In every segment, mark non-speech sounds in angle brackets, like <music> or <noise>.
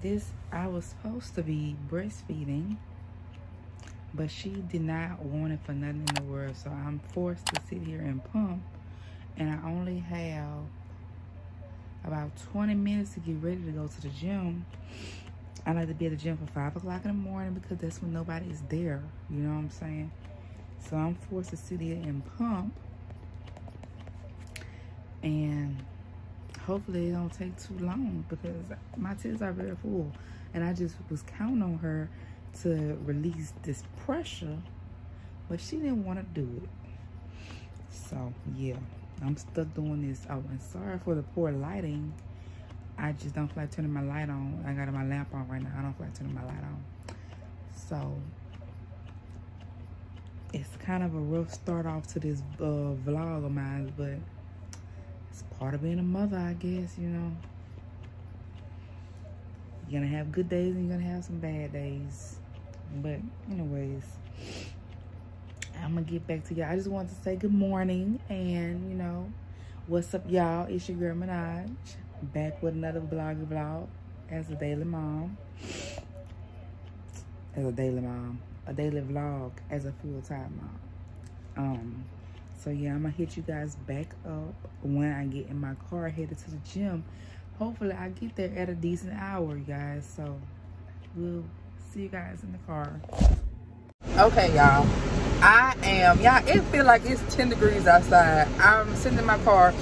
this I was supposed to be breastfeeding but she did not want it for nothing in the world. So I'm forced to sit here and pump and I only have about 20 minutes to get ready to go to the gym. I like to be at the gym for 5 o'clock in the morning because that's when nobody is there. You know what I'm saying so I'm forced to sit here and pump. And hopefully it don't take too long because my tits are very full. And I just was counting on her to release this pressure but she didn't want to do it. So yeah I'm stuck doing this. Oh and sorry for the poor lighting. I just don't feel like turning my light on. I got my lamp on right now. I don't feel like turning my light on. So it's kind of a rough start off to this uh, vlog of mine but it's part of being a mother, I guess, you know. You're gonna have good days and you're gonna have some bad days. But anyways, I'm gonna get back to y'all. I just wanted to say good morning and you know, what's up y'all? It's your girl Monange. Back with another vloggy vlog as a daily mom. As a daily mom. A daily vlog as a full-time mom. Um so yeah, I'm gonna hit you guys back up when I get in my car headed to the gym. Hopefully I get there at a decent hour, guys. So we'll see you guys in the car. Okay, y'all. I am, y'all, it feel like it's 10 degrees outside. I'm sitting in my car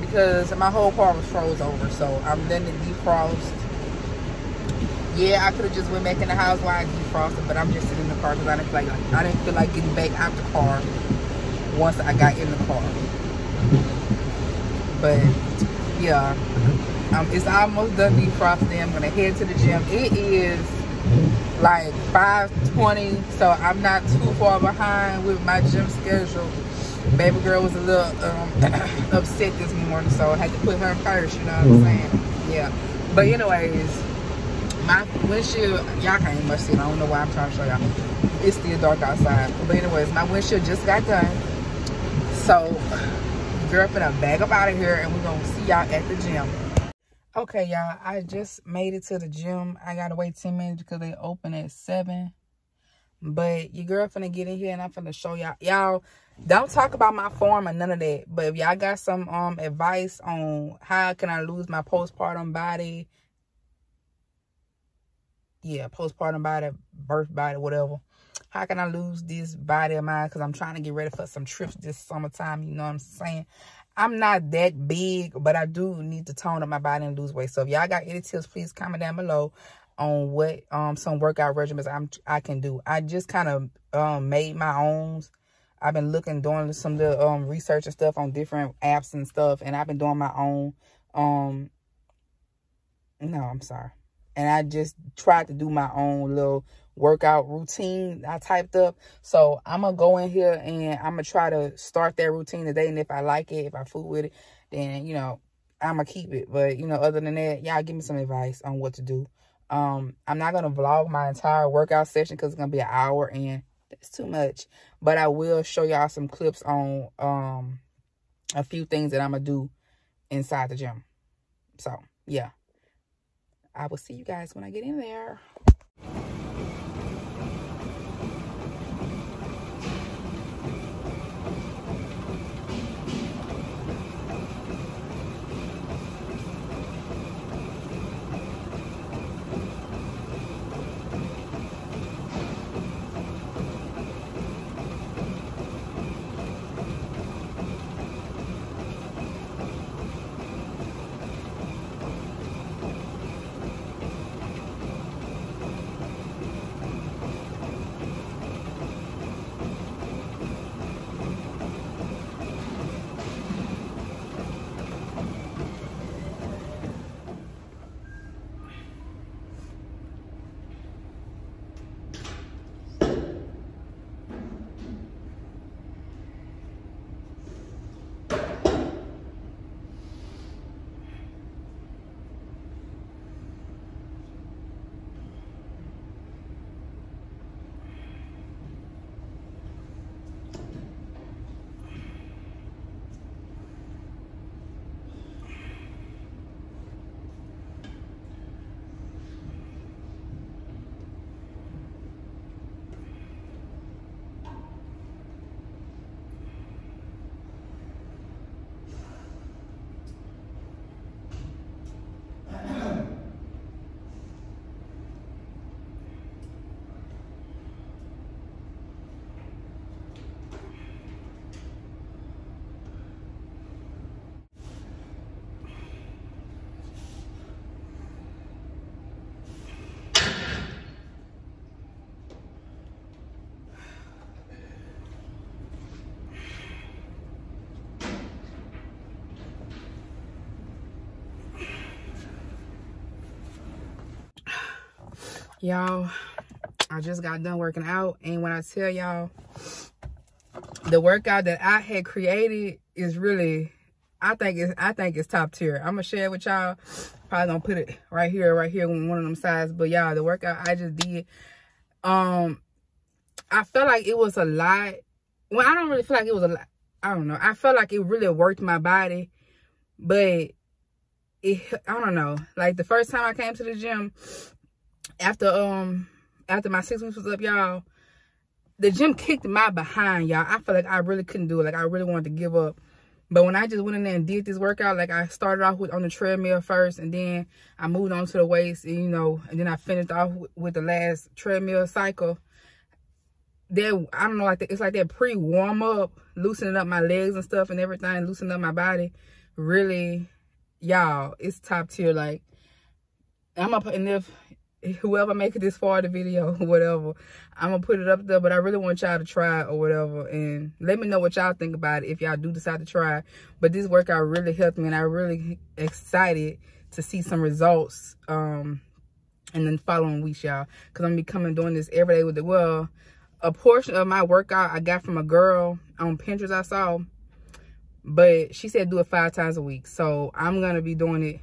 because my whole car was froze over. So I'm letting it defrost. Yeah, I could have just went back in the house while I defrosted, but I'm just sitting in the car because I didn't feel like I didn't feel like getting back out the car once I got in the car. But yeah, um, it's almost done defrosting. I'm gonna head to the gym. It is like 5:20, so I'm not too far behind with my gym schedule. Baby girl was a little um, <clears throat> upset this morning, so I had to put her first. You know what I'm saying? Yeah. But anyways, windshield, y'all can't much see. it. I don't know why I'm trying to show y'all. It's still dark outside. But anyways, my windshield just got done. So, girl, finna bag up out of here and we're gonna see y'all at the gym. Okay, y'all, I just made it to the gym. I gotta wait 10 minutes because they open at 7. But your girl finna get in here and I'm finna show y'all. Y'all, don't talk about my form or none of that. But if y'all got some um advice on how can I lose my postpartum body, yeah, postpartum body, birth body, whatever how can I lose this body of mine? Because I'm trying to get ready for some trips this summertime. You know what I'm saying? I'm not that big, but I do need to tone up my body and lose weight. So if y'all got any tips, please comment down below on what um some workout regimens I'm I can do. I just kind of um made my own. I've been looking doing some the um research and stuff on different apps and stuff, and I've been doing my own. Um, no, I'm sorry, and I just tried to do my own little workout routine I typed up. So I'm going to go in here and I'm going to try to start that routine today. And if I like it, if I fool with it, then, you know, I'm going to keep it. But, you know, other than that, y'all give me some advice on what to do. Um, I'm not going to vlog my entire workout session because it's going to be an hour and that's too much. But I will show y'all some clips on um, a few things that I'm going to do inside the gym. So, yeah. I will see you guys when I get in there. Y'all i just got done working out and when i tell y'all the workout that i had created is really i think it's i think it's top tier. I'm gonna share it with y'all. Probably gonna put it right here right here on one of them sides. But y'all the workout i just did um i felt like it was a lot. Well i don't really feel like it was a lot. I don't know. I felt like it really worked my body but it i don't know. Like the first time i came to the gym after um after my six weeks was up y'all the gym kicked my behind y'all. I feel like i really couldn't do it. Like i really wanted to give up. But when i just went in there and did this workout like i started off with on the treadmill first and then i moved on to the weights and you know and then i finished off with the last treadmill cycle. There i don't know like the, it's like that pre warm up loosening up my legs and stuff and everything loosening up my body. Really y'all it's top tier like i'm put and if whoever make it this far the video <laughs> whatever. I'm gonna put it up there but i really want y'all to try or whatever. And let me know what y'all think about it if y'all do decide to try but this workout really helped me and i really excited to see some results um and then following weeks y'all. Because i'm gonna be coming doing this every day with it well a portion of my workout i got from a girl on pinterest i saw but she said do it five times a week. So i'm gonna be doing it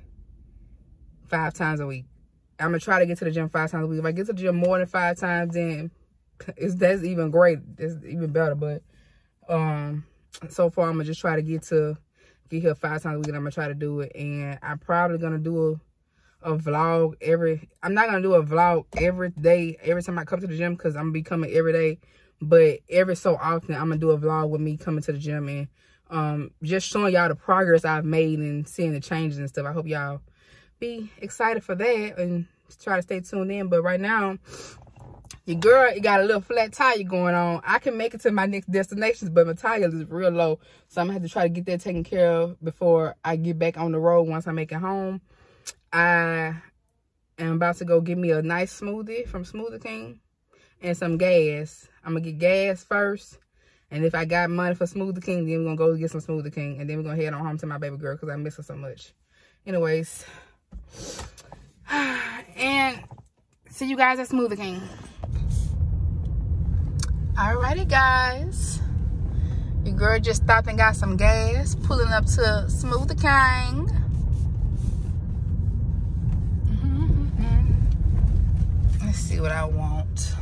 five times a week i'm gonna try to get to the gym five times a week. If i get to the gym more than five times then it's that's even great. It's even better. But um so far i'm gonna just try to get to get here five times a week and i'm gonna try to do it. And i'm probably gonna do a, a vlog every i'm not gonna do a vlog every day every time i come to the gym because i'm gonna be coming every day. But every so often i'm gonna do a vlog with me coming to the gym and um just showing y'all the progress i've made and seeing the changes and stuff. I hope y'all be excited for that and try to stay tuned in but right now your girl you got a little flat tire going on i can make it to my next destinations but my tire is real low so i'm gonna have to try to get that taken care of before i get back on the road once i make it home i am about to go get me a nice smoothie from smoothie king and some gas i'm gonna get gas first and if I got money for Smoothie King, then we're to go get some Smoothie King. And then we're going to head on home to my baby girl because I miss her so much. Anyways. <sighs> And see you guys at Smoothie King. Alrighty, guys. Your girl just stopped and got some gas. Pulling up to Smoothie King. <laughs> Mm -hmm. Let's see what I want.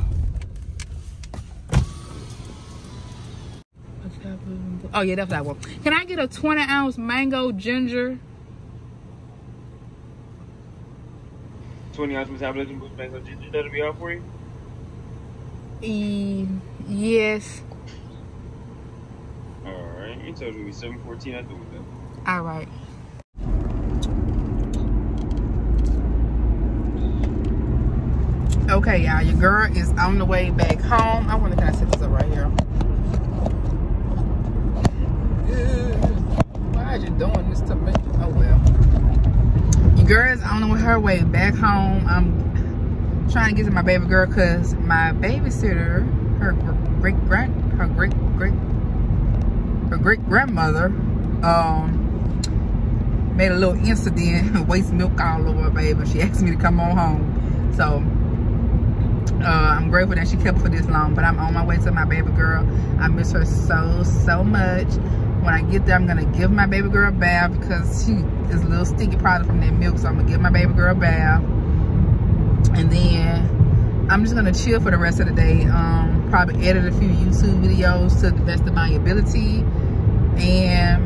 Oh, yeah, that's what I want. Can I get a 20 ounce mango ginger? 20 ounce metabolism boost mango ginger. That'll be all for you? E yes. Alright. You told me 714 at the window. Alright. Okay, y'all. Your girl is on the way back home. I wonder, can I set this up right here are you doing this to me? Oh well. Your girl's on her way back home. I'm trying to get to my baby girl because my babysitter, her great grand, her great great, her great grandmother, um, made a little incident, <laughs> waste milk all over her baby. She asked me to come on home, so uh, I'm grateful that she kept for this long. But I'm on my way to my baby girl. I miss her so so much when I get there, I'm gonna give my baby girl a bath because she is a little sticky probably from that milk. So I'm gonna give my baby girl a bath. And then I'm just gonna chill for the rest of the day. Um, probably edit a few YouTube videos to the best of my ability. And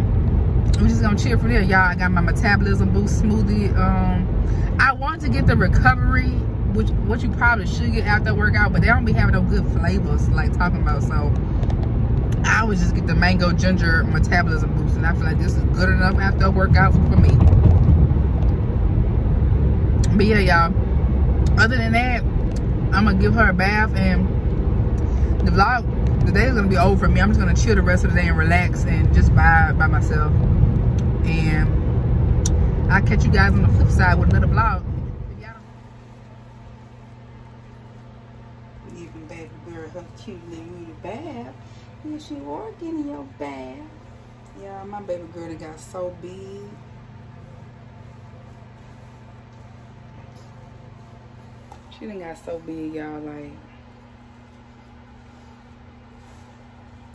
I'm just gonna chill for there. Y'all, I got my metabolism boost smoothie. Um, I want to get the recovery, which what you probably should get after workout, but they don't be having no good flavors like talking about. So I would just get the mango ginger metabolism boost, and I feel like this is good enough after a workout for me. But yeah, y'all. Other than that, I'm gonna give her a bath, and the vlog, the day is gonna be over for me. I'm just gonna chill the rest of the day and relax and just vibe by myself. And I'll catch you guys on the flip side with another vlog. Even baby girl, her cute little bath. Yes, you are getting your bath. Yeah, my baby girl got so big. She done got so big, y'all, like.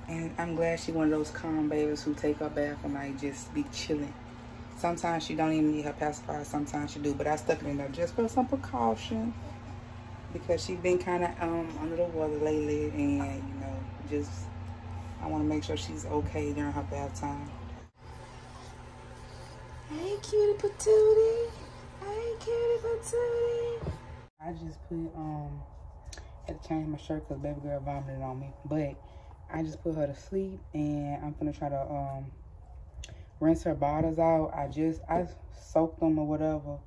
And I'm glad she one of those calm babies who take her bath and like just be chilling. Sometimes she don't even need her pacifier. Sometimes she do, but I stuck it in there just for some precaution because she been kind of um under the weather lately, and you know, just I want to make sure she's okay during her bath time. Hey, cutie patootie. Hey, cutie patootie. I just put um had to change my shirt because baby girl vomited on me, but I just put her to sleep, and I'm gonna try to um rinse her bottles out. I just, I soaked them or whatever,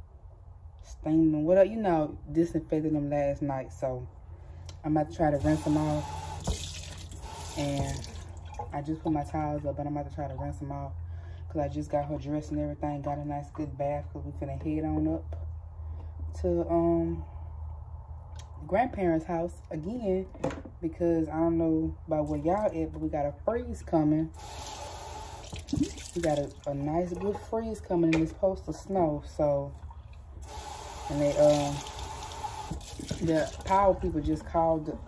steamed them, whatever, you know, disinfected them last night. So I'm about to try to rinse them off. And I just put my towels up, but I'm about to try to rinse them off. Because I just got her dressed and everything, got a nice good bath because we finna head on up to um grandparents' house again because I don't know about where y'all at, but we got a freeze coming. We got a, a nice good freeze coming and it's supposed to snow. So, and they, um, the power people just called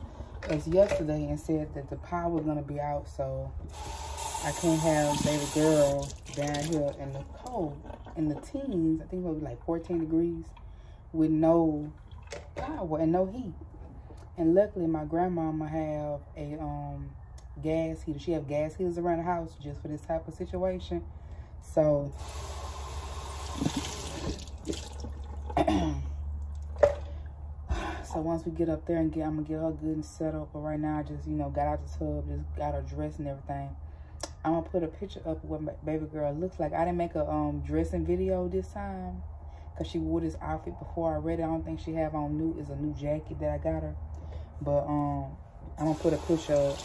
yesterday and said that the power was going to be out. So, I can't have baby girl down here in the cold, in the teens. I think it was like 14 degrees with no power and no heat. And luckily, my grandmama have a um gas heater. She have gas heaters around the house just for this type of situation. So, <clears throat> so once we get up there and get, I'm gonna get her good and set up. But right now, I just, you know, got out the tub, just got her dressed and everything. I'm gonna put a picture up of what my baby girl looks like. I didn't make a um dressing video this time because she wore this outfit before I read it. I don't think she have on new is a new jacket that I got her. But um I'm gonna put a picture up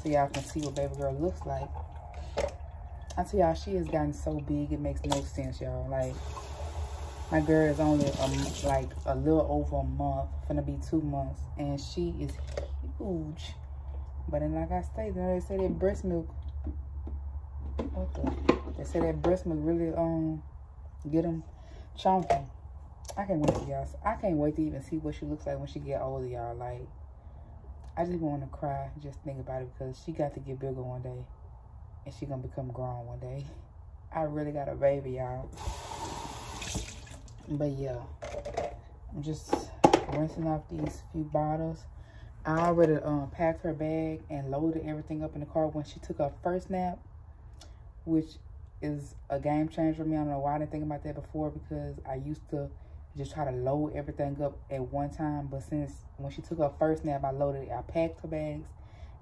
so y'all can see what baby girl looks like. I tell y'all, she has gotten so big, it makes no sense, y'all. Like, my girl is only a, like a little over a month, gonna be two months, and she is huge. But then, like I stated, they say that breast milk, what the? They say that breast milk really um get them chunky. I can't wait y'all. I can't wait to even see what she looks like when she get older, y'all. Like, I just want to cry just think about it because she got to get bigger one day and she gonna become grown one day. <laughs> I really got a baby, y'all. But yeah, I'm just rinsing off these few bottles. I already um, packed her bag and loaded everything up in the car when she took her first nap, which is a game changer for me. I don't know why I didn't think about that before because I used to just try to load everything up at one time. But since when she took her first nap, I loaded. I packed her bags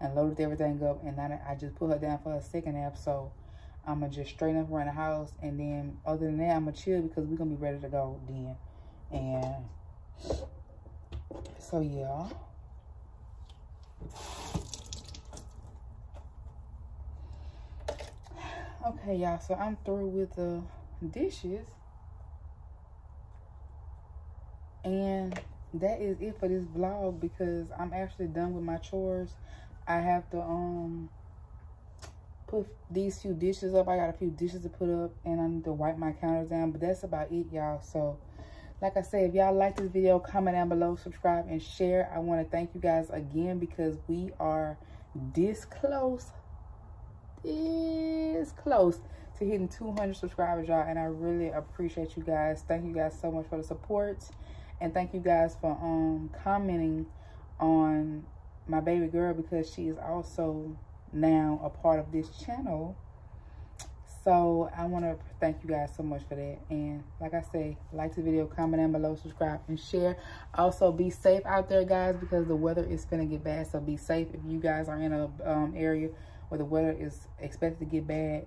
and loaded everything up. And then I just put her down for a second nap. So I'm going to just straighten up around the house. And then other than that, I'm going to chill because we're going to be ready to go then. And so, yeah. Okay, y'all. So I'm through with the dishes. And that is it for this vlog because I'm actually done with my chores. I have to um put these few dishes up. I got a few dishes to put up and I need to wipe my counters down. But that's about it, y'all. So, like I said, if y'all like this video, comment down below, subscribe, and share. I want to thank you guys again because we are this close, this close to hitting 200 subscribers, y'all. And I really appreciate you guys. Thank you guys so much for the support. And thank you guys for um commenting on my baby girl because she is also now a part of this channel. So I want to thank you guys so much for that. And like I say, like the video, comment down below, subscribe, and share. Also, be safe out there, guys, because the weather is going to get bad. So be safe if you guys are in a um, area where the weather is expected to get bad.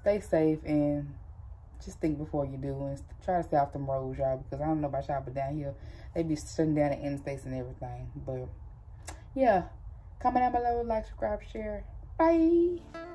Stay safe and just think before you do and try to stay off them roads, y'all, because I don't know about y'all, but down here, they be shutting down the interstates and everything. But, yeah, comment down below, like, subscribe, share. 拜。